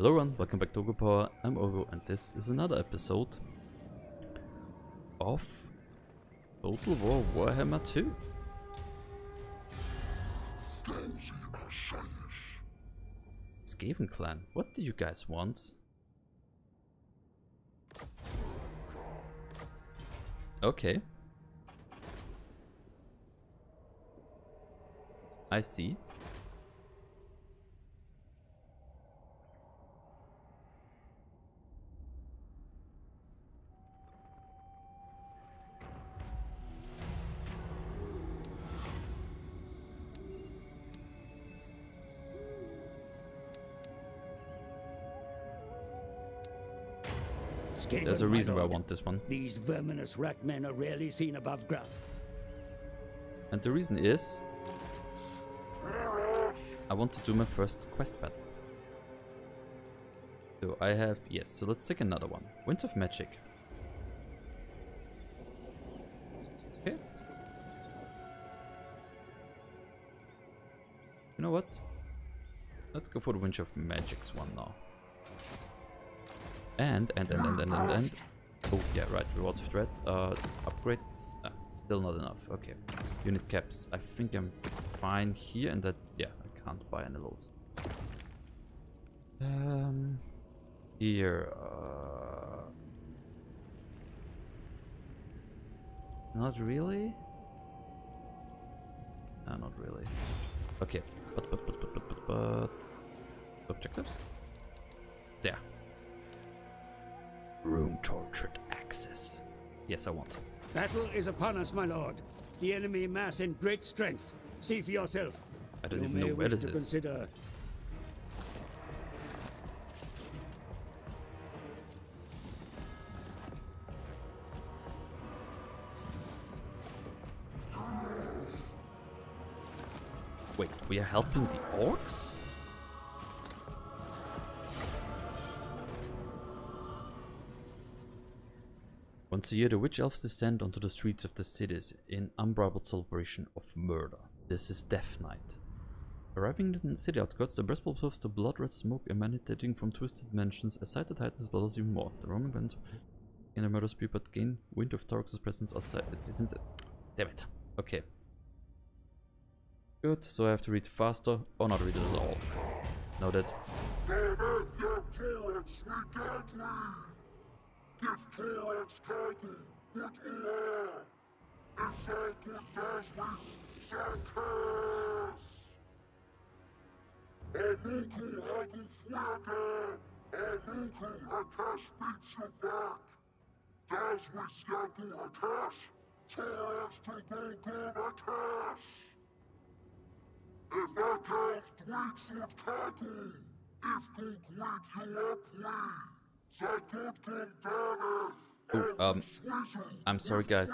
Hello everyone, welcome back to Power. I'm Oghu and this is another episode of Total War Warhammer 2. Skaven clan, what do you guys want? Okay. I see. Skaven, There's a reason why I want this one. These verminous rat men are rarely seen above ground. And the reason is I want to do my first quest battle. So I have yes, so let's take another one. Winds of Magic. Okay. You know what? Let's go for the Winds of Magic's one now. And and and and and and, and. Oh yeah, right. Rewards of threat. Uh, upgrades. Ah, still not enough. Okay. Unit caps. I think I'm fine here, and that yeah, I can't buy any loads. Um, here. Uh, not really. No, not really. Okay, but but but but but but, but objectives. There. Room tortured access. Yes, I want. Battle is upon us, my lord. The enemy mass in great strength. See for yourself. I don't you even know where this is. consider Wait, we are helping the orcs? Once a year, the witch elves descend onto the streets of the cities in unbridled celebration of murder. This is Death Night. Arriving in the city outskirts, the breastplate puffs the blood red smoke emanating from twisted mansions. A sight that heightens battles even more. The Roman bands in a murder spree but gain wind of Taurox's presence outside. It isn't. Damn it. Okay. Good, so I have to read faster or not read it at all. Noted. It's T-Rex Titan with ER! And Psychic Bastards Psychos! Aniki Hagen Flagan! Aniki a beats you back! That's with Skaki Akash! T-Rex good Game cash. If Akash tweets with Kaki, it's complete your play! Um, I'm sorry guys.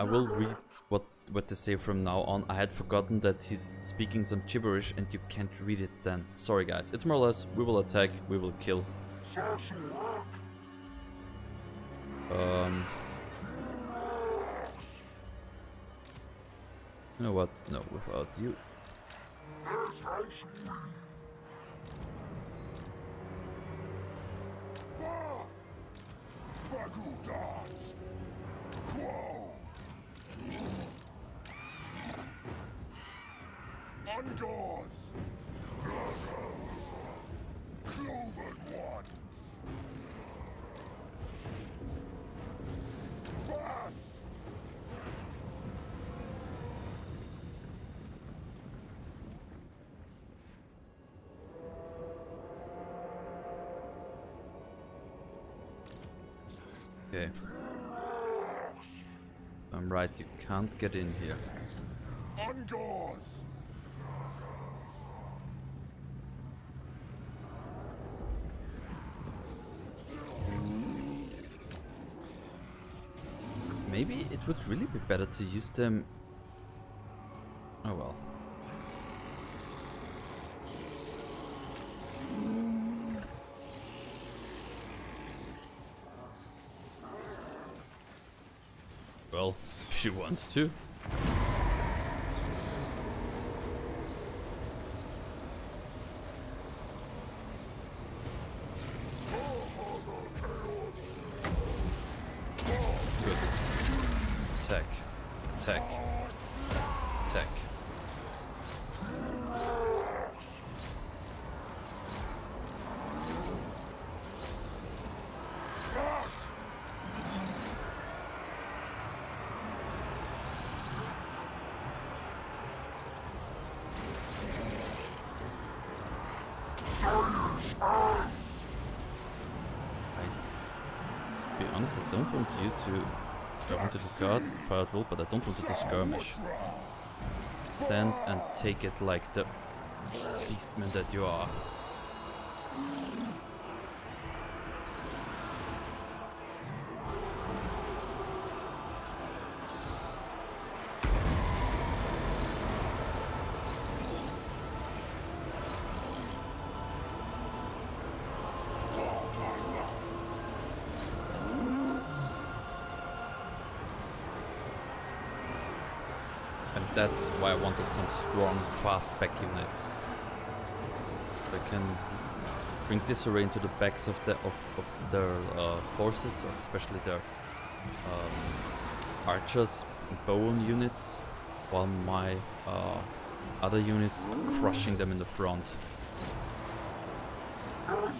I will read what what they say from now on. I had forgotten that he's speaking some gibberish and you can't read it then. Sorry guys. It's more or less we will attack, we will kill. Um You know what? No, without you. Ungors! Cloven right, you can't get in here. Ungors! Maybe it would really be better to use them. Oh well. Well, she wants to. Attack. Attack. Attack. I, to be honest, I don't want you to. I wanted to guard fire at but I don't want you to skirmish. Stand and take it like the beastman that you are. That's why I wanted some strong, fast back units. I can bring disarray into the backs of the of, of their uh, forces, or especially their um, archers, bowen units, while my uh, other units are crushing them in the front.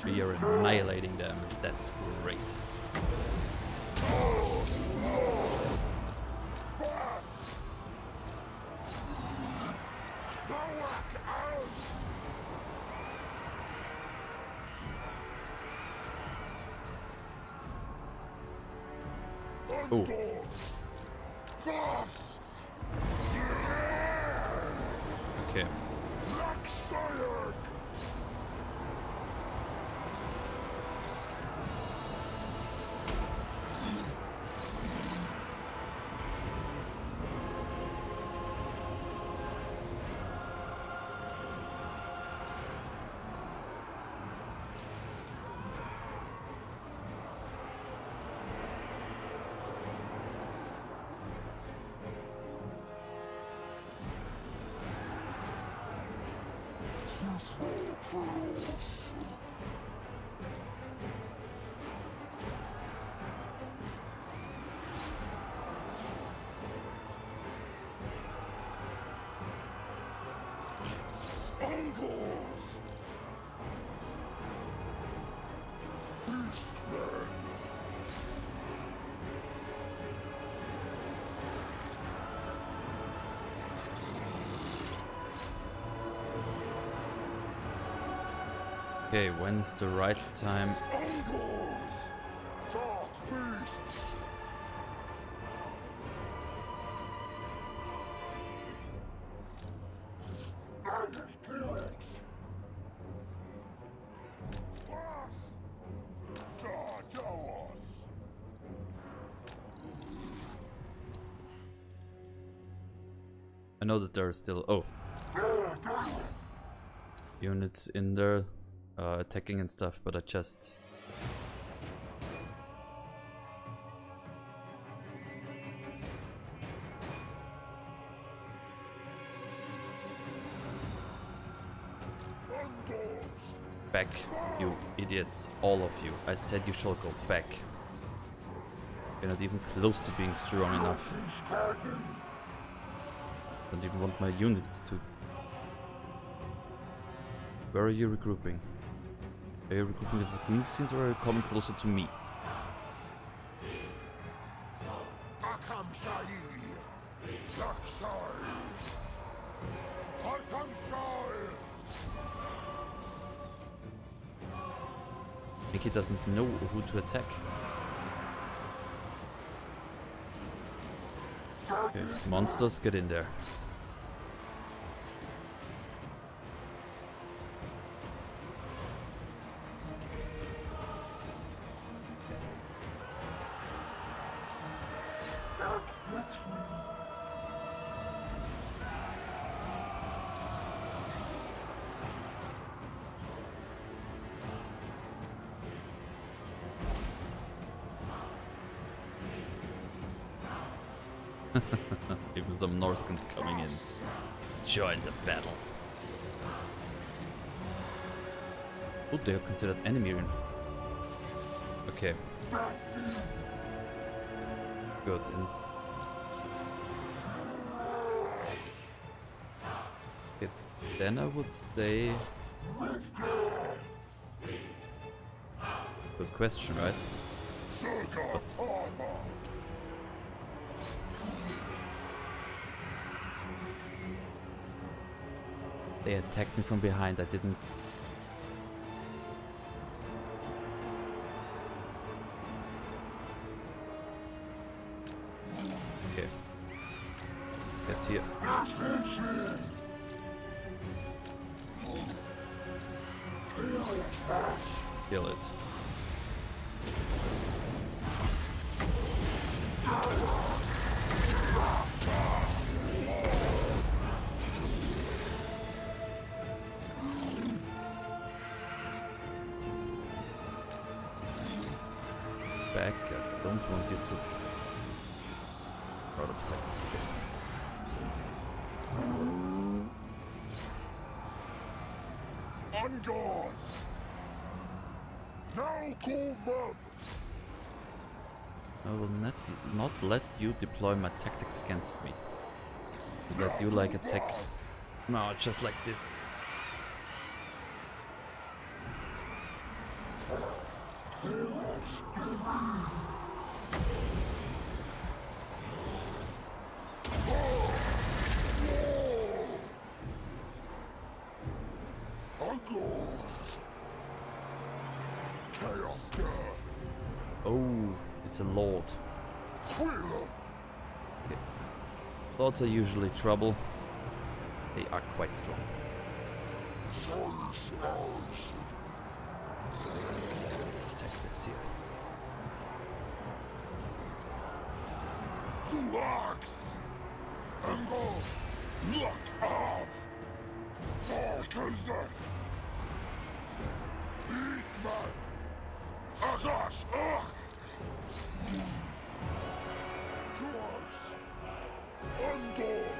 We are annihilating them, that's great. Angles! Okay, when is the right time? Angles! Dark beasts! Tartaros! I know that there are still oh units in there uh, attacking and stuff, but I just back, you idiots, all of you. I said you shall go back. You're not even close to being strong enough. Don't even want my units to. Where are you regrouping? Are you with the green screens or are you coming closer to me? Mickey doesn't know who to attack. Okay, monsters, get in there. Norskin's coming in. Join the battle. Oh, they are considered enemy. Okay. Good. And okay. Then I would say... Good question, right? But They attacked me from behind. I didn't. Now call. I will not not let you deploy my tactics against me. Let you like attack. No, just like this. On guards. Chaos Death. Oh, it's a lord. Wheeler. Lords are usually trouble. They are quite strong. Attack this here. Fulax. Angle. Luck of. Falkazek. Beastman. Akash. Ugh. Drugs. Undoors.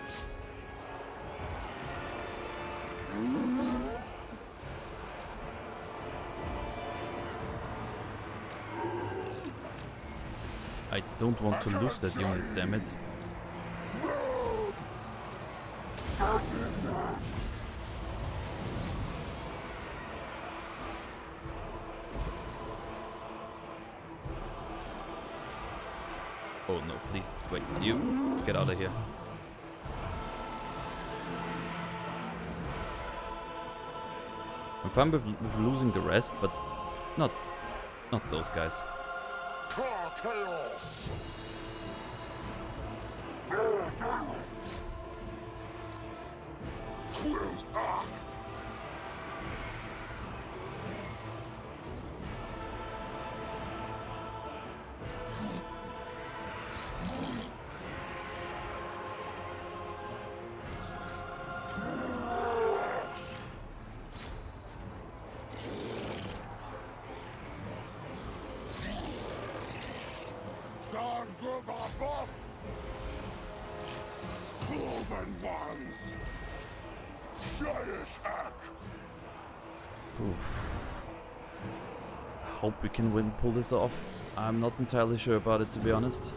I don't want to lose that unit, damn it. Please. Wait, you get out of here. I'm fine with, with losing the rest, but not not those guys. Car Sangubabop. Cloven ones. Oof. Hope we can win pull this off. I'm not entirely sure about it to be honest.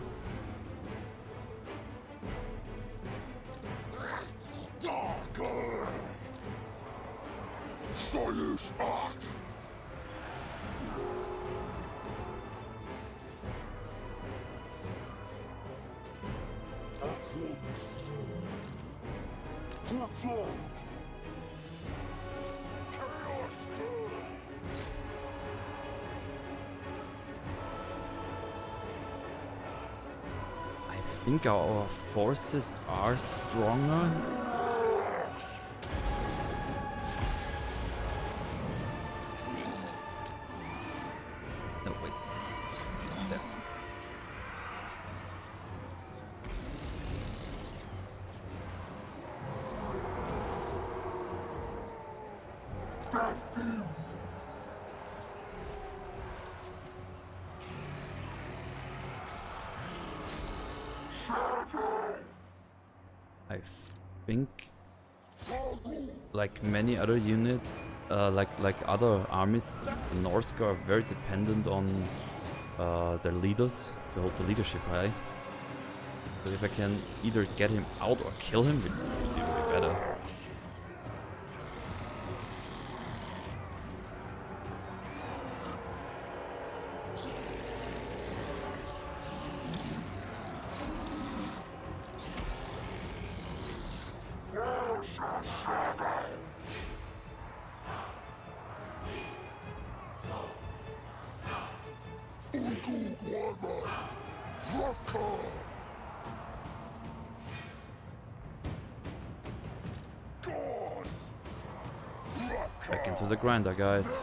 Forces are stronger. No, wait. There. I like many other unit, uh, like like other armies, the Norsk are very dependent on uh, their leaders to hold the leadership high. So if I can either get him out or kill him, it would be better. Back into the grinder, guys.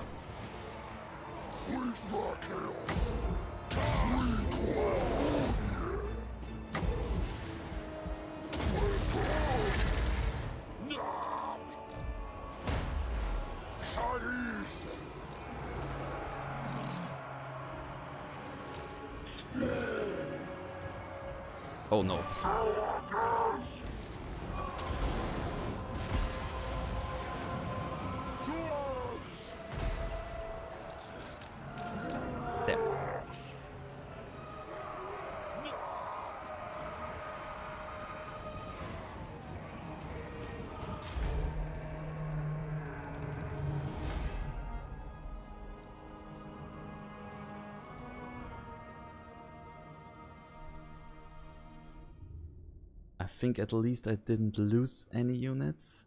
I think at least I didn't lose any units.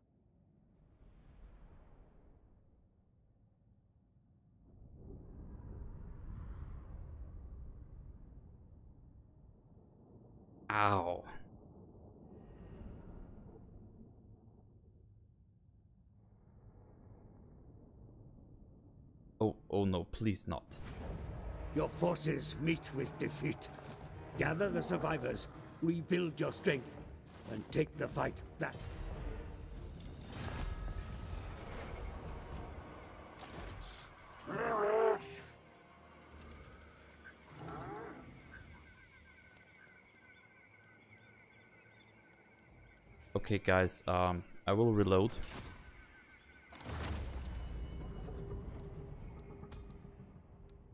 Ow. Oh, oh no, please not. Your forces meet with defeat. Gather the survivors, rebuild your strength, and take the fight back. Okay, guys, um, I will reload.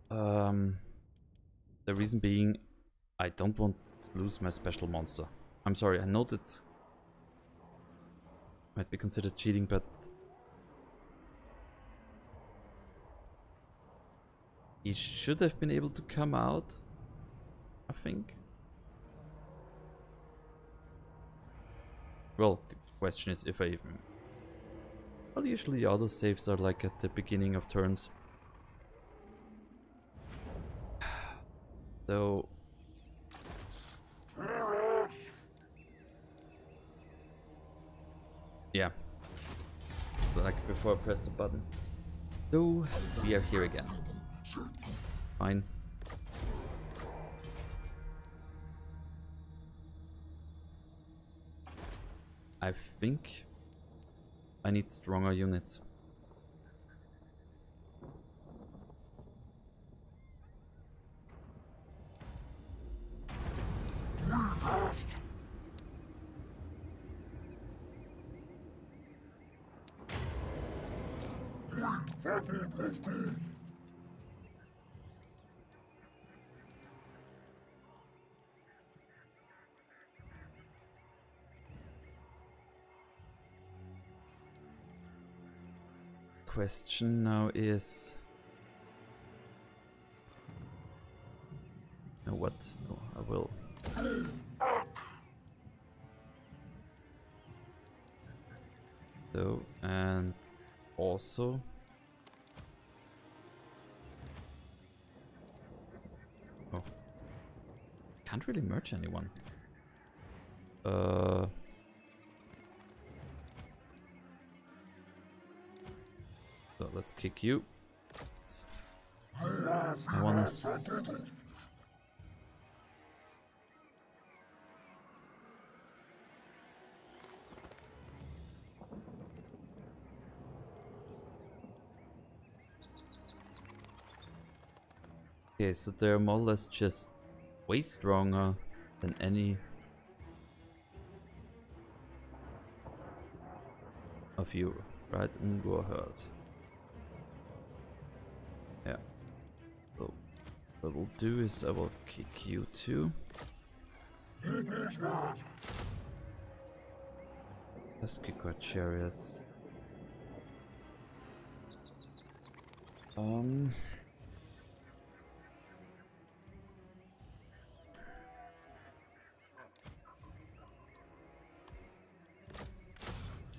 Um, the reason being, I don't want to lose my special monster. I'm sorry, I know that might be considered cheating, but he should have been able to come out, I think. Well, the question is if I even... Well, usually other saves are like at the beginning of turns. So... Yeah. Like before I press the button. So, we are here again. Fine. I think I need stronger units. Question now is... No, what? No, I will. So, and also... Oh. Can't really merge anyone. Uh... let's kick you. I wanna. s- Okay, so they're more or less just way stronger than any of you, right? Ungor herd. Yeah. So what we'll do is I will kick you too. Let's kick our chariots. Um.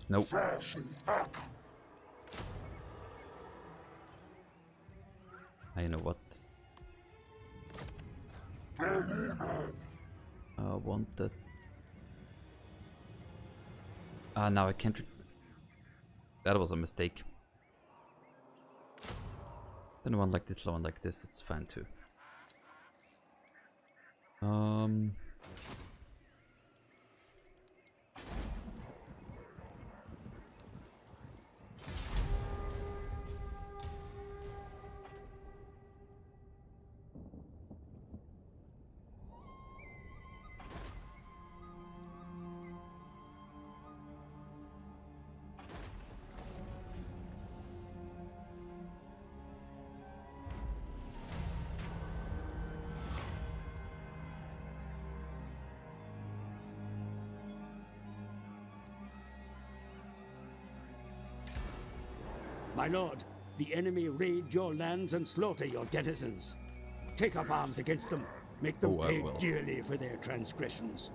Nope. I know what. Uh, I want that. Ah, now I can't. that was a mistake. And one like this, one like this, it's fine too. Um. My lord, the enemy raid your lands and slaughter your denizens. Take up arms against them. Make them Oh, pay will. dearly for their transgressions.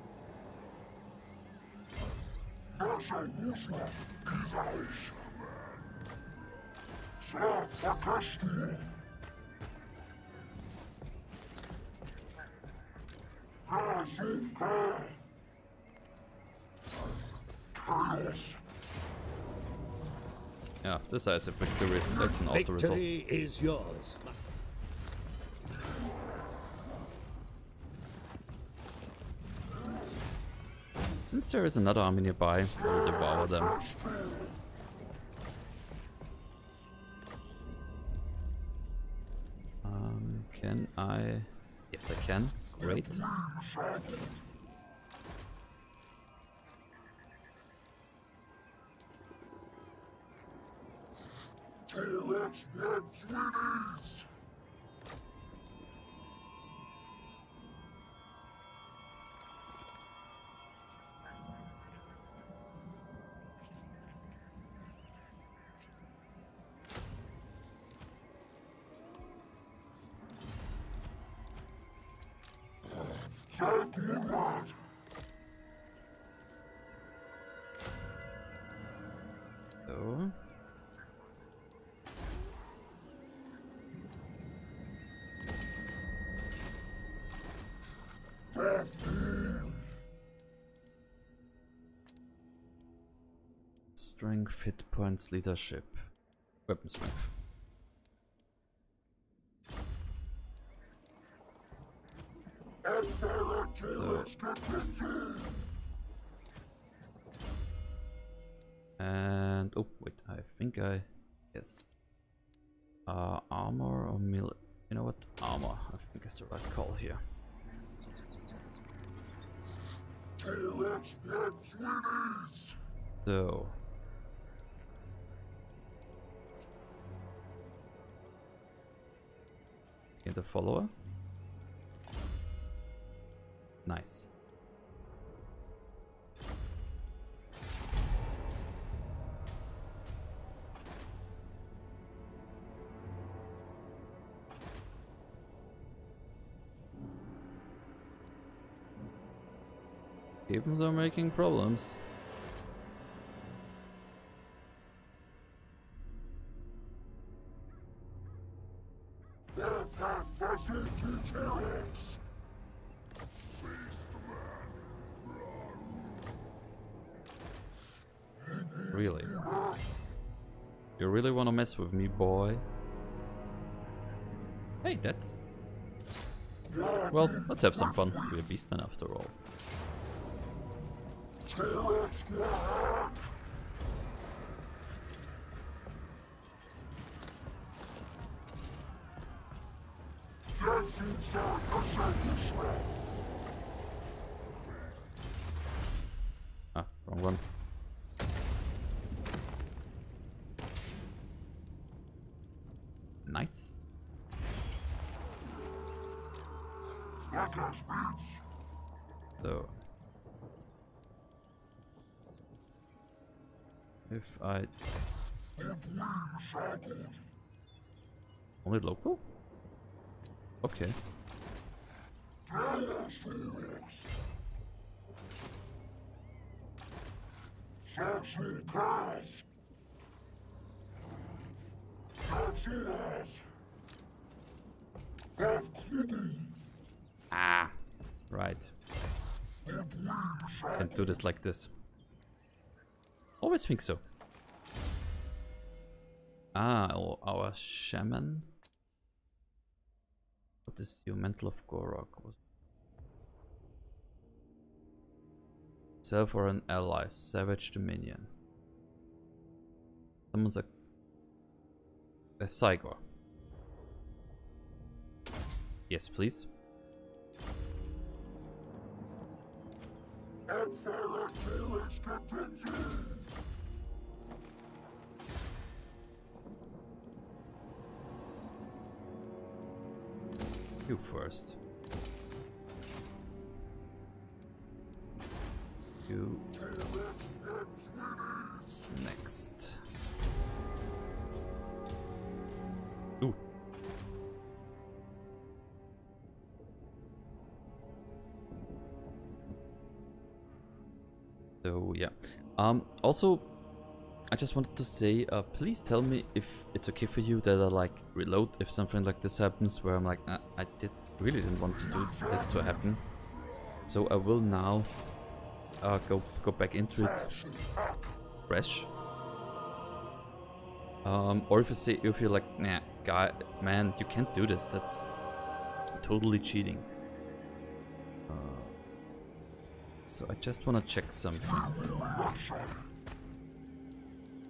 Nasza yeah, decisive victory. That's an auto result. Victory is yours. Since there is another army nearby, we'll devour them. Um, can I? Yes, I can. Great. Tyłek nad Swiss. Zaginać. So. Hit points, leadership, weapon strength. Emperor And oh wait, I think I yes. Uh, armor or mil? You know what? Armor. I think is the right call here. So. Get the follower. Nice. Humans are making problems. Mess with me, boy? Hey, that's... Well, let's have some fun. We're beastmen after all. Ah, wrong one. Nice. So. If I... And Wing Shaggy. Only local? Okay. Felix. Cross. Archers. Ah! Right. Can't do this like this. Always think so. Ah, our, our shaman What is your Mantle of Ghorok? Was Self or an ally, Savage Dominion. Someone's a a Cygor. Yes, please. You first. You next. So yeah. Um. Also, I just wanted to say, uh, please tell me if it's okay for you that I like reload if something like this happens, where I'm like, "Ah, I did really didn't want to do this to happen. So I will now uh, go go back into it fresh. Um, or if you say if you're like, nah, guy, man, you can't do this. That's totally cheating. So I just want to check something.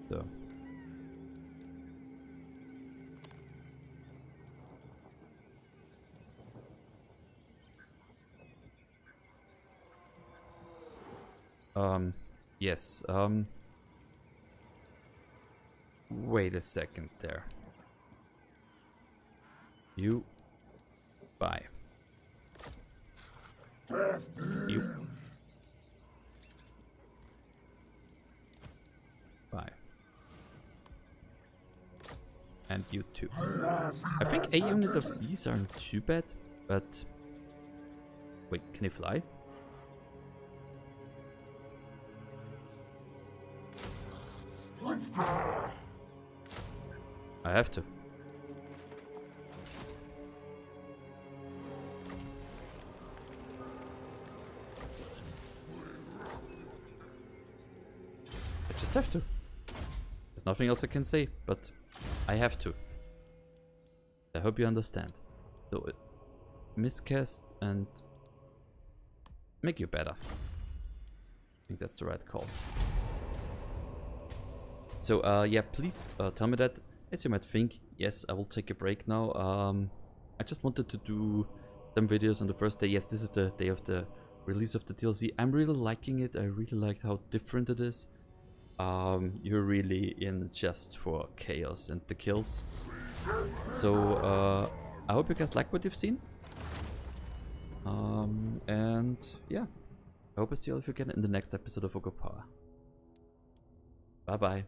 So. Um, yes, um... Wait a second there. You... Bye. You... Bye. And you too. I think a unit of these aren't too bad, but... Wait, can he fly? I have to. I just have to. There's nothing else I can say, but I have to. I hope you understand. So, uh, miscast and make you better. I think that's the right call. So, uh, yeah, please uh, tell me that. As you might think, yes, I will take a break now. Um, I just wanted to do some videos on the first day. Yes, this is the day of the release of the DLC. I'm really liking it. I really liked how different it is. Um, you're really in just for chaos and the kills. So, uh, I hope you guys like what you've seen. Um, and yeah, I hope I see all of you again in the next episode of Oghupower. Bye bye.